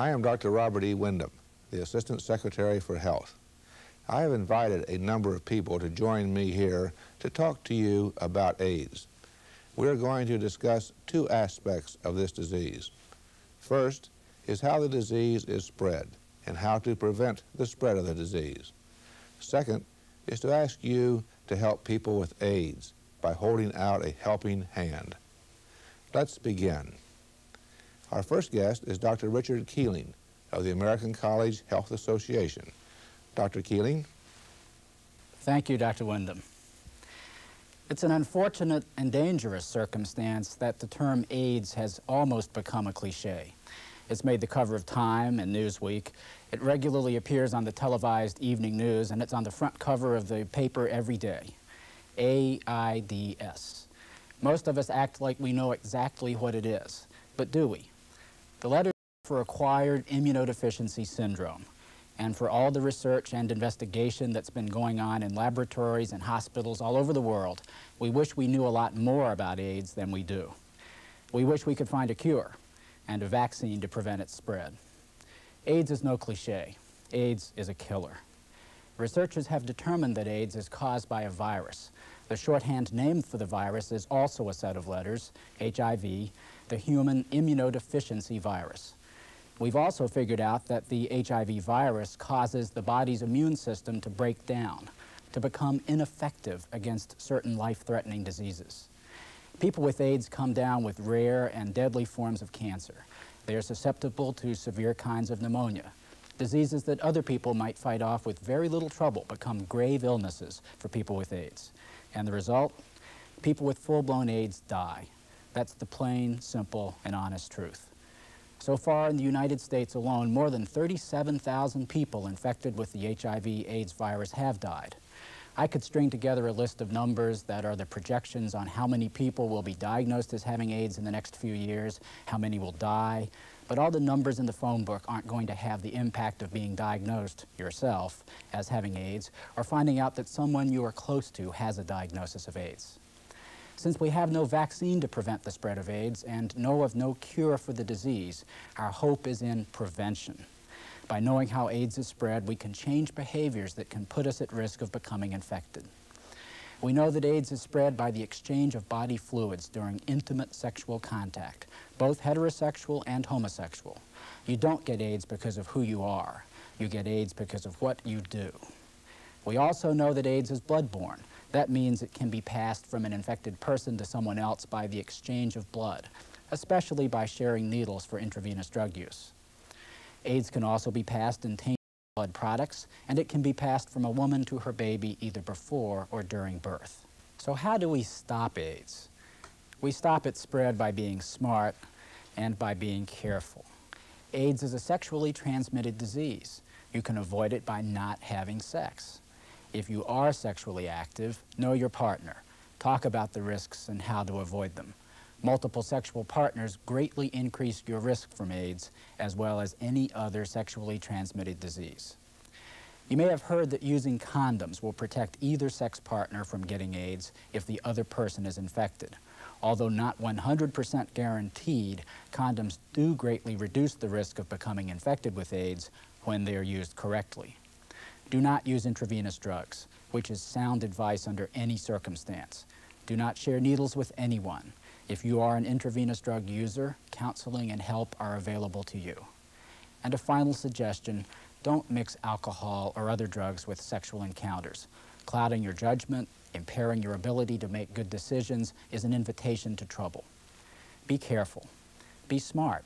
I am Dr. Robert E. Windom, the Assistant Secretary for Health. I have invited a number of people to join me here to talk to you about AIDS. We're going to discuss two aspects of this disease. First is how the disease is spread and how to prevent the spread of the disease. Second is to ask you to help people with AIDS by holding out a helping hand. Let's begin. Our first guest is Dr. Richard Keeling of the American College Health Association. Dr. Keeling. Thank you, Dr. Windom. It's an unfortunate and dangerous circumstance that the term AIDS has almost become a cliche. It's made the cover of Time and Newsweek. It regularly appears on the televised evening news, and it's on the front cover of the paper every day. AIDS. Most of us act like we know exactly what it is, but do we? The letter for acquired immunodeficiency syndrome and for all the research and investigation that's been going on in laboratories and hospitals all over the world, we wish we knew a lot more about AIDS than we do. We wish we could find a cure and a vaccine to prevent its spread. AIDS is no cliche. AIDS is a killer. Researchers have determined that AIDS is caused by a virus. The shorthand name for the virus is also a set of letters, HIV, the human immunodeficiency virus. We've also figured out that the HIV virus causes the body's immune system to break down, to become ineffective against certain life-threatening diseases. People with AIDS come down with rare and deadly forms of cancer. They are susceptible to severe kinds of pneumonia. Diseases that other people might fight off with very little trouble become grave illnesses for people with AIDS. And the result? People with full-blown AIDS die. That's the plain, simple, and honest truth. So far in the United States alone, more than 37,000 people infected with the HIV AIDS virus have died. I could string together a list of numbers that are the projections on how many people will be diagnosed as having AIDS in the next few years, how many will die, but all the numbers in the phone book aren't going to have the impact of being diagnosed yourself as having AIDS or finding out that someone you are close to has a diagnosis of AIDS. Since we have no vaccine to prevent the spread of AIDS and know of no cure for the disease, our hope is in prevention. By knowing how AIDS is spread, we can change behaviors that can put us at risk of becoming infected. We know that AIDS is spread by the exchange of body fluids during intimate sexual contact, both heterosexual and homosexual. You don't get AIDS because of who you are. You get AIDS because of what you do. We also know that AIDS is bloodborne. That means it can be passed from an infected person to someone else by the exchange of blood, especially by sharing needles for intravenous drug use. AIDS can also be passed in blood products, and it can be passed from a woman to her baby either before or during birth. So how do we stop AIDS? We stop its spread by being smart and by being careful. AIDS is a sexually transmitted disease. You can avoid it by not having sex. If you are sexually active, know your partner. Talk about the risks and how to avoid them multiple sexual partners greatly increase your risk from AIDS as well as any other sexually transmitted disease. You may have heard that using condoms will protect either sex partner from getting AIDS if the other person is infected. Although not 100% guaranteed, condoms do greatly reduce the risk of becoming infected with AIDS when they are used correctly. Do not use intravenous drugs, which is sound advice under any circumstance. Do not share needles with anyone. If you are an intravenous drug user, counseling and help are available to you. And a final suggestion, don't mix alcohol or other drugs with sexual encounters. Clouding your judgment, impairing your ability to make good decisions is an invitation to trouble. Be careful. Be smart.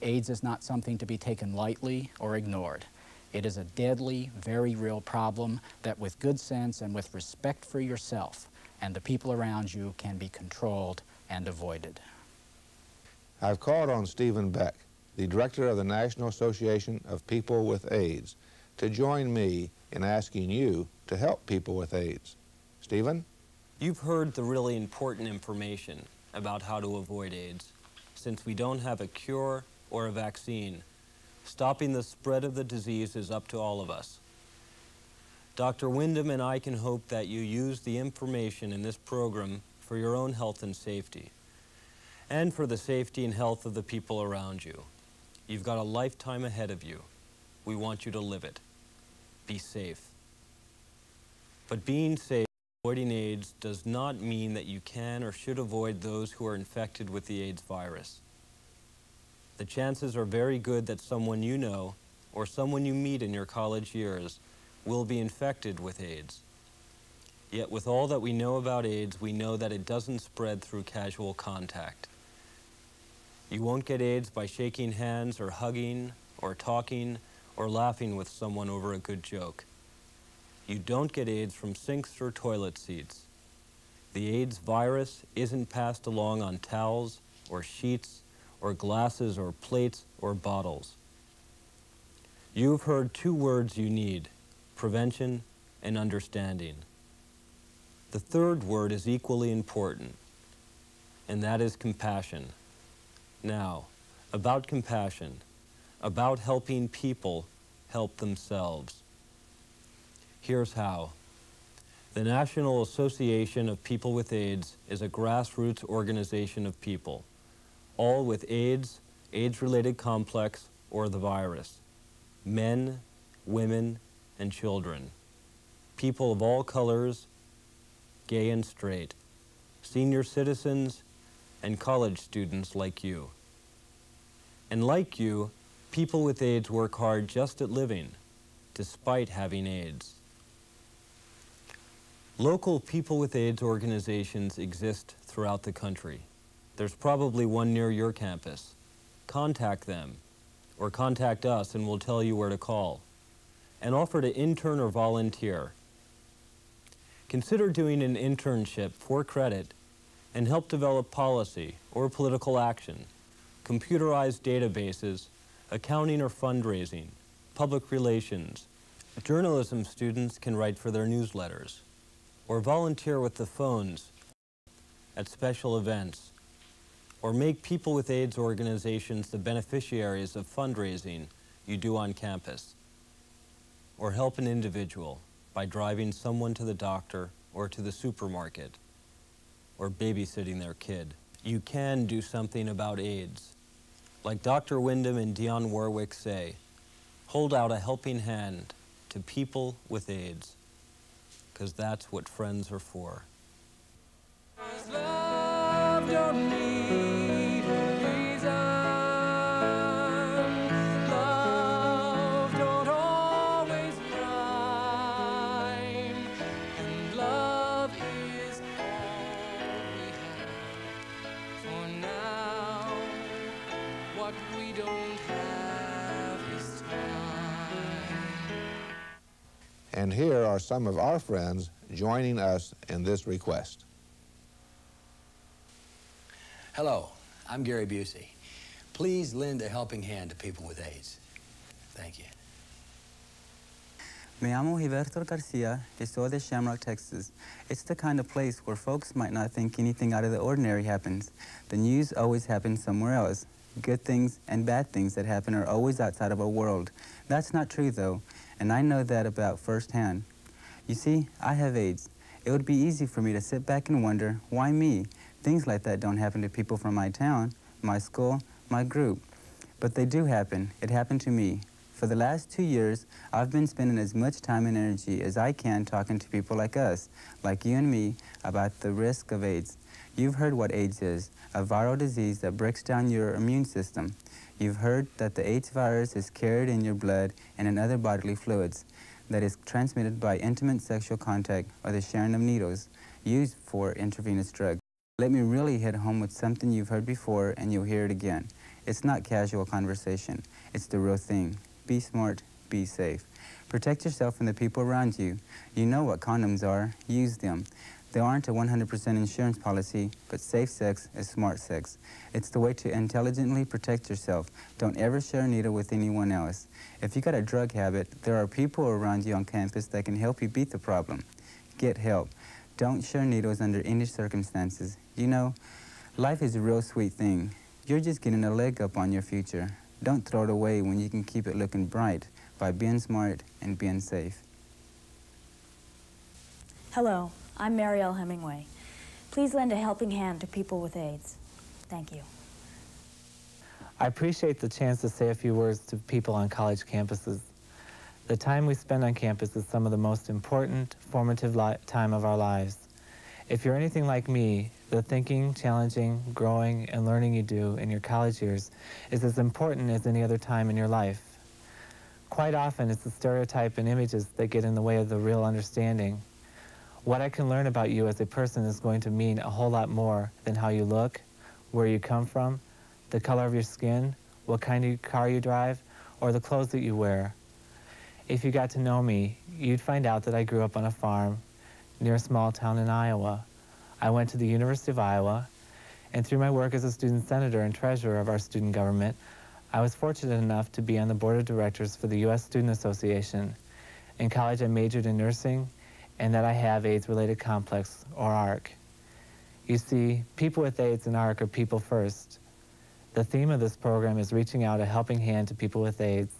AIDS is not something to be taken lightly or ignored. It is a deadly, very real problem that with good sense and with respect for yourself and the people around you can be controlled and avoided. I've called on Stephen Beck, the director of the National Association of People with AIDS, to join me in asking you to help people with AIDS. Stephen? You've heard the really important information about how to avoid AIDS. Since we don't have a cure or a vaccine, stopping the spread of the disease is up to all of us. Dr. Windom and I can hope that you use the information in this program for your own health and safety, and for the safety and health of the people around you. You've got a lifetime ahead of you. We want you to live it. Be safe. But being safe, avoiding AIDS, does not mean that you can or should avoid those who are infected with the AIDS virus. The chances are very good that someone you know or someone you meet in your college years will be infected with AIDS. Yet with all that we know about AIDS, we know that it doesn't spread through casual contact. You won't get AIDS by shaking hands or hugging or talking or laughing with someone over a good joke. You don't get AIDS from sinks or toilet seats. The AIDS virus isn't passed along on towels or sheets or glasses or plates or bottles. You've heard two words you need, prevention and understanding. The third word is equally important, and that is compassion. Now, about compassion, about helping people help themselves. Here's how. The National Association of People with AIDS is a grassroots organization of people, all with AIDS, AIDS-related complex, or the virus. Men, women, and children. People of all colors, gay and straight, senior citizens, and college students like you. And like you, people with AIDS work hard just at living, despite having AIDS. Local people with AIDS organizations exist throughout the country. There's probably one near your campus. Contact them, or contact us and we'll tell you where to call. And offer to intern or volunteer. Consider doing an internship for credit and help develop policy or political action, computerized databases, accounting or fundraising, public relations. Journalism students can write for their newsletters or volunteer with the phones at special events or make people with AIDS organizations the beneficiaries of fundraising you do on campus or help an individual by driving someone to the doctor or to the supermarket or babysitting their kid. You can do something about AIDS. Like Dr. Windom and Dionne Warwick say, hold out a helping hand to people with AIDS, because that's what friends are for. And here are some of our friends joining us in this request. Hello, I'm Gary Busey. Please lend a helping hand to people with AIDS. Thank you. Me llamo Gilberto Garcia, y soy de Shamrock, Texas. It's the kind of place where folks might not think anything out of the ordinary happens. The news always happens somewhere else. Good things and bad things that happen are always outside of our world. That's not true, though and I know that about firsthand. You see, I have AIDS. It would be easy for me to sit back and wonder, why me? Things like that don't happen to people from my town, my school, my group. But they do happen. It happened to me. For the last two years, I've been spending as much time and energy as I can talking to people like us, like you and me, about the risk of AIDS. You've heard what AIDS is, a viral disease that breaks down your immune system. You've heard that the AIDS virus is carried in your blood and in other bodily fluids that is transmitted by intimate sexual contact or the sharing of needles used for intravenous drugs. Let me really hit home with something you've heard before and you'll hear it again. It's not casual conversation. It's the real thing. Be smart, be safe. Protect yourself and the people around you. You know what condoms are. Use them. They aren't a 100% insurance policy, but safe sex is smart sex. It's the way to intelligently protect yourself. Don't ever share a needle with anyone else. If you got a drug habit, there are people around you on campus that can help you beat the problem. Get help. Don't share needles under any circumstances. You know, life is a real sweet thing. You're just getting a leg up on your future. Don't throw it away when you can keep it looking bright by being smart and being safe. Hello, I'm Mariel Hemingway. Please lend a helping hand to people with AIDS. Thank you. I appreciate the chance to say a few words to people on college campuses. The time we spend on campus is some of the most important, formative time of our lives. If you're anything like me, the thinking, challenging, growing, and learning you do in your college years is as important as any other time in your life. Quite often, it's the stereotype and images that get in the way of the real understanding. What I can learn about you as a person is going to mean a whole lot more than how you look, where you come from, the color of your skin, what kind of car you drive, or the clothes that you wear. If you got to know me, you'd find out that I grew up on a farm near a small town in Iowa. I went to the University of Iowa, and through my work as a student senator and treasurer of our student government, I was fortunate enough to be on the board of directors for the U.S. Student Association. In college, I majored in nursing, and that I have AIDS-related complex, or ARC. You see, people with AIDS and ARC are people first. The theme of this program is reaching out a helping hand to people with AIDS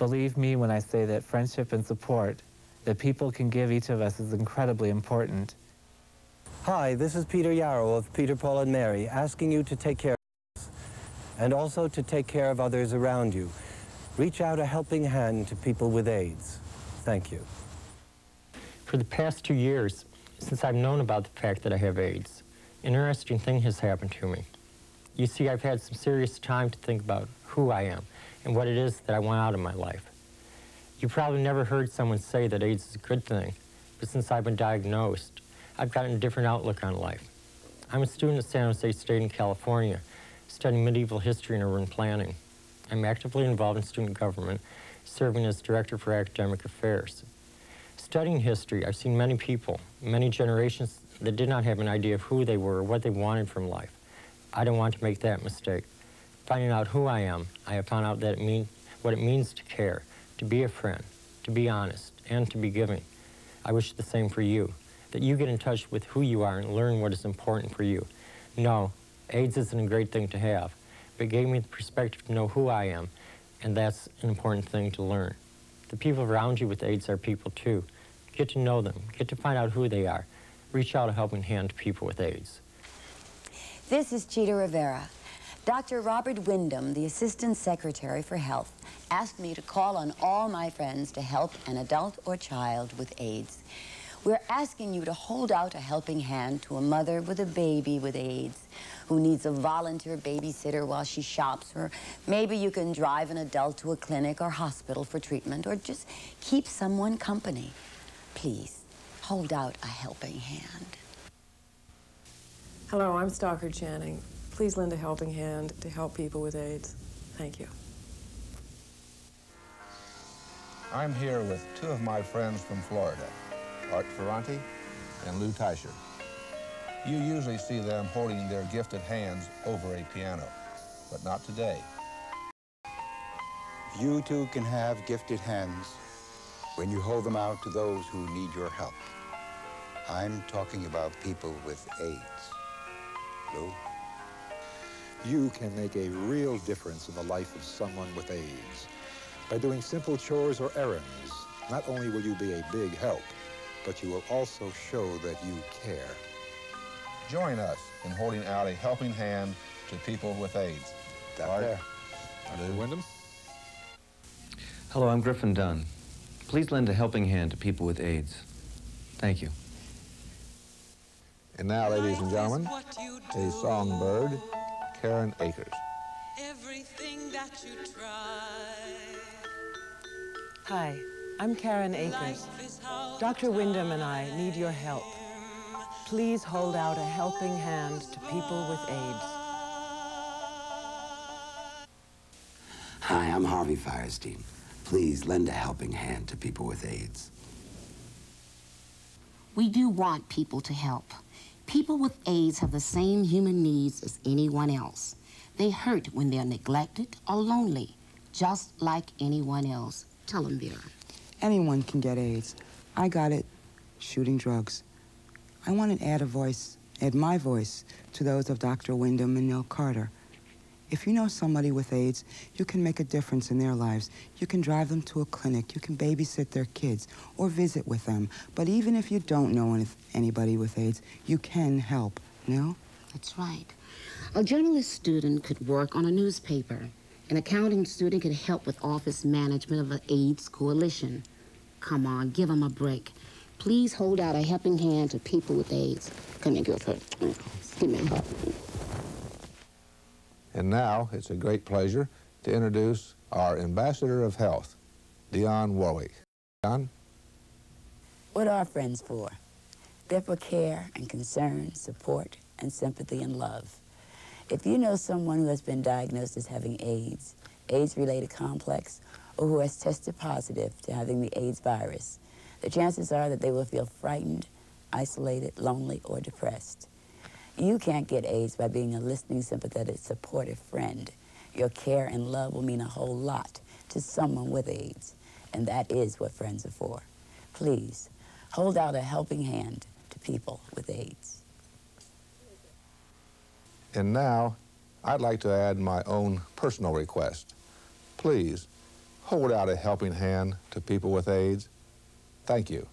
Believe me when I say that friendship and support that people can give each of us is incredibly important. Hi, this is Peter Yarrow of Peter, Paul and Mary, asking you to take care of us and also to take care of others around you. Reach out a helping hand to people with AIDS. Thank you. For the past two years, since I've known about the fact that I have AIDS, an interesting thing has happened to me. You see, I've had some serious time to think about who I am and what it is that I want out of my life. You probably never heard someone say that AIDS is a good thing, but since I've been diagnosed, I've gotten a different outlook on life. I'm a student at San Jose State in California, studying medieval history and urban planning. I'm actively involved in student government, serving as Director for Academic Affairs. Studying history, I've seen many people, many generations that did not have an idea of who they were or what they wanted from life. I don't want to make that mistake finding out who I am, I have found out that it mean, what it means to care, to be a friend, to be honest, and to be giving. I wish the same for you, that you get in touch with who you are and learn what is important for you. No, AIDS isn't a great thing to have, but it gave me the perspective to know who I am, and that's an important thing to learn. The people around you with AIDS are people too. Get to know them, get to find out who they are. Reach out a helping hand to people with AIDS. This is Chita Rivera. Dr. Robert Windom, the Assistant Secretary for Health, asked me to call on all my friends to help an adult or child with AIDS. We're asking you to hold out a helping hand to a mother with a baby with AIDS who needs a volunteer babysitter while she shops, or maybe you can drive an adult to a clinic or hospital for treatment, or just keep someone company. Please, hold out a helping hand. Hello, I'm Stockard Channing please lend a helping hand to help people with AIDS. Thank you. I'm here with two of my friends from Florida, Art Ferrante and Lou Teicher. You usually see them holding their gifted hands over a piano, but not today. You too can have gifted hands when you hold them out to those who need your help. I'm talking about people with AIDS. Lou? You can make a real difference in the life of someone with AIDS. By doing simple chores or errands, not only will you be a big help, but you will also show that you care. Join us in holding out a helping hand to people with AIDS. Art, there. Dr. Windom. Hello, I'm Griffin Dunne. Please lend a helping hand to people with AIDS. Thank you. And now, ladies and gentlemen, a songbird Karen Akers. Everything that you try. Hi, I'm Karen Akers. Dr. Windom and I need your help. Please hold out a helping hand to people with AIDS. Hi, I'm Harvey Fierstein. Please lend a helping hand to people with AIDS. We do want people to help. People with AIDS have the same human needs as anyone else. They hurt when they're neglected or lonely, just like anyone else. Tell them, Vera. Anyone can get AIDS. I got it shooting drugs. I want to add a voice, add my voice, to those of Dr. Windom and Nell Carter. If you know somebody with AIDS, you can make a difference in their lives. You can drive them to a clinic. You can babysit their kids or visit with them. But even if you don't know anybody with AIDS, you can help, no? That's right. A journalist student could work on a newspaper. An accounting student could help with office management of an AIDS coalition. Come on, give them a break. Please hold out a helping hand to people with AIDS. Come here, girlfriend. Give me a hug. And now it's a great pleasure to introduce our Ambassador of Health, Dionne Warwick. Dionne? What are friends for? They're for care and concern, support, and sympathy and love. If you know someone who has been diagnosed as having AIDS, AIDS-related complex, or who has tested positive to having the AIDS virus, the chances are that they will feel frightened, isolated, lonely, or depressed. You can't get AIDS by being a listening, sympathetic, supportive friend. Your care and love will mean a whole lot to someone with AIDS, and that is what friends are for. Please, hold out a helping hand to people with AIDS. And now, I'd like to add my own personal request. Please, hold out a helping hand to people with AIDS. Thank you.